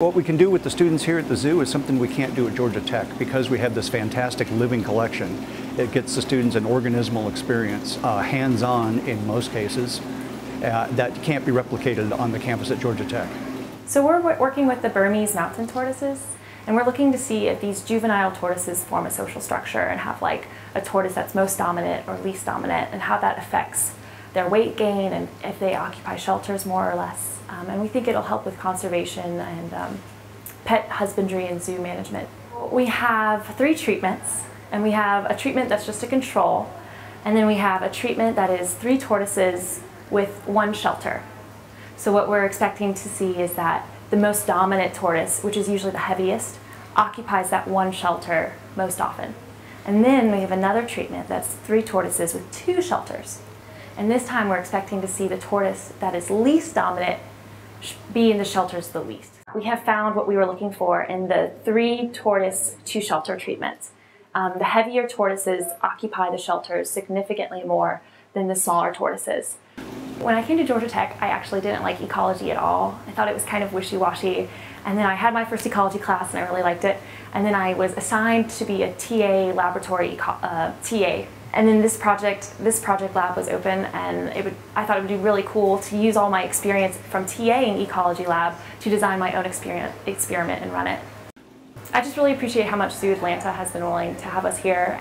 What we can do with the students here at the zoo is something we can't do at Georgia Tech because we have this fantastic living collection. It gets the students an organismal experience, uh, hands-on in most cases, uh, that can't be replicated on the campus at Georgia Tech. So we're working with the Burmese mountain tortoises and we're looking to see if these juvenile tortoises form a social structure and have like a tortoise that's most dominant or least dominant and how that affects their weight gain and if they occupy shelters more or less. Um, and we think it'll help with conservation and um, pet husbandry and zoo management. We have three treatments, and we have a treatment that's just a control, and then we have a treatment that is three tortoises with one shelter. So what we're expecting to see is that the most dominant tortoise, which is usually the heaviest, occupies that one shelter most often. And then we have another treatment that's three tortoises with two shelters. And this time we're expecting to see the tortoise that is least dominant be in the shelters the least. We have found what we were looking for in the three tortoise two shelter treatments. Um, the heavier tortoises occupy the shelters significantly more than the smaller tortoises. When I came to Georgia Tech, I actually didn't like ecology at all. I thought it was kind of wishy-washy. And then I had my first ecology class and I really liked it. And then I was assigned to be a TA laboratory uh, TA and then this project, this project lab was open and it would, I thought it would be really cool to use all my experience from TAing Ecology Lab to design my own experiment and run it. I just really appreciate how much Zoo Atlanta has been willing to have us here.